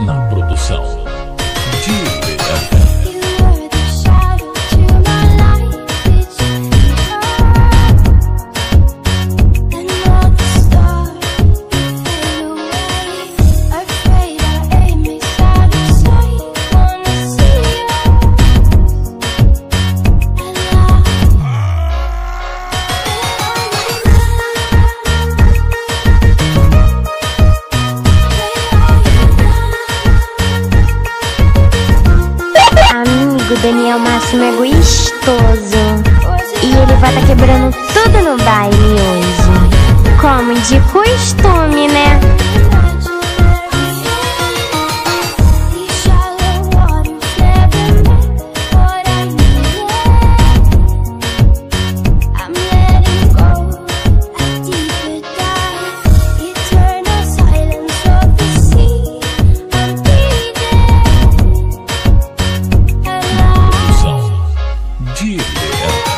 na produção. De Amigo, Daniel Máximo é gostoso. E ele vai tá quebrando tudo no baile hoje. Como de costume, né? Yeah.